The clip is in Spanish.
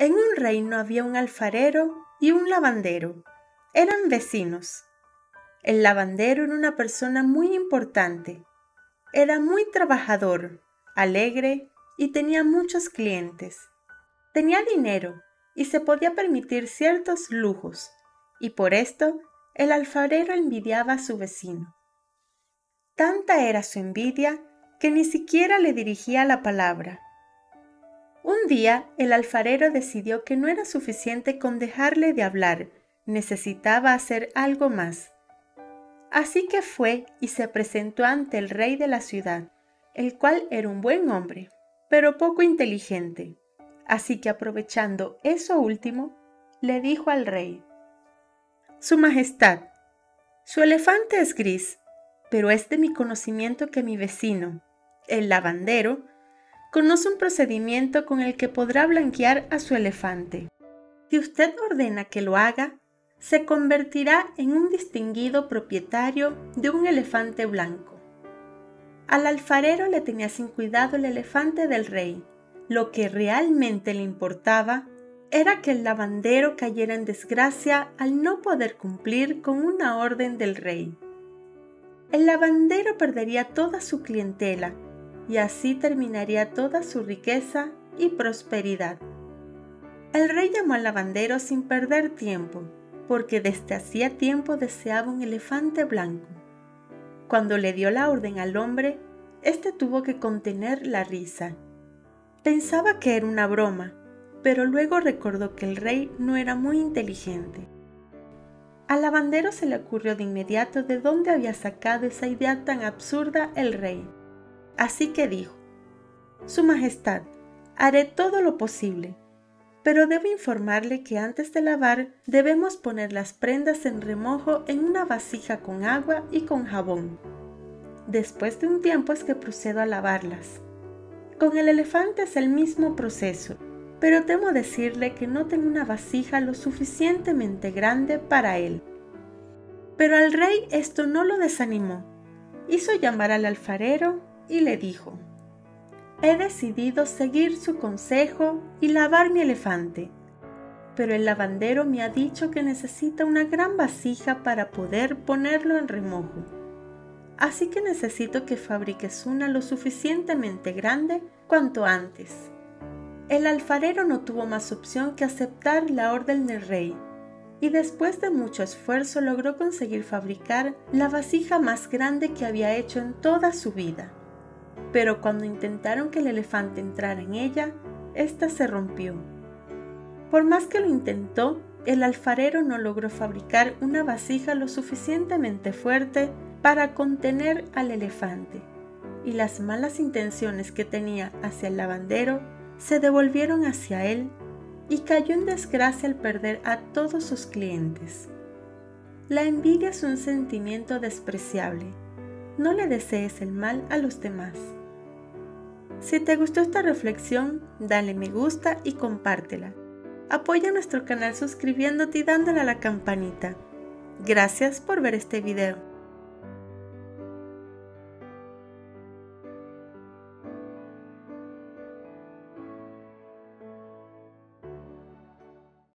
En un reino había un alfarero y un lavandero. Eran vecinos. El lavandero era una persona muy importante. Era muy trabajador, alegre y tenía muchos clientes. Tenía dinero y se podía permitir ciertos lujos, y por esto el alfarero envidiaba a su vecino. Tanta era su envidia que ni siquiera le dirigía la palabra. Un día el alfarero decidió que no era suficiente con dejarle de hablar, necesitaba hacer algo más. Así que fue y se presentó ante el rey de la ciudad, el cual era un buen hombre, pero poco inteligente. Así que aprovechando eso último, le dijo al rey, Su Majestad, su elefante es gris, pero es de mi conocimiento que mi vecino, el lavandero, conoce un procedimiento con el que podrá blanquear a su elefante. Si usted ordena que lo haga, se convertirá en un distinguido propietario de un elefante blanco. Al alfarero le tenía sin cuidado el elefante del rey. Lo que realmente le importaba era que el lavandero cayera en desgracia al no poder cumplir con una orden del rey. El lavandero perdería toda su clientela y así terminaría toda su riqueza y prosperidad. El rey llamó al lavandero sin perder tiempo, porque desde hacía tiempo deseaba un elefante blanco. Cuando le dio la orden al hombre, éste tuvo que contener la risa. Pensaba que era una broma, pero luego recordó que el rey no era muy inteligente. Al lavandero se le ocurrió de inmediato de dónde había sacado esa idea tan absurda el rey. Así que dijo, Su Majestad, haré todo lo posible, pero debo informarle que antes de lavar debemos poner las prendas en remojo en una vasija con agua y con jabón. Después de un tiempo es que procedo a lavarlas. Con el elefante es el mismo proceso, pero temo decirle que no tengo una vasija lo suficientemente grande para él. Pero al rey esto no lo desanimó. Hizo llamar al alfarero y le dijo, He decidido seguir su consejo y lavar mi elefante, pero el lavandero me ha dicho que necesita una gran vasija para poder ponerlo en remojo. Así que necesito que fabriques una lo suficientemente grande cuanto antes. El alfarero no tuvo más opción que aceptar la orden del rey, y después de mucho esfuerzo logró conseguir fabricar la vasija más grande que había hecho en toda su vida pero cuando intentaron que el elefante entrara en ella, ésta se rompió. Por más que lo intentó, el alfarero no logró fabricar una vasija lo suficientemente fuerte para contener al elefante, y las malas intenciones que tenía hacia el lavandero se devolvieron hacia él y cayó en desgracia al perder a todos sus clientes. La envidia es un sentimiento despreciable. No le desees el mal a los demás. Si te gustó esta reflexión, dale me gusta y compártela. Apoya nuestro canal suscribiéndote y dándole a la campanita. Gracias por ver este video.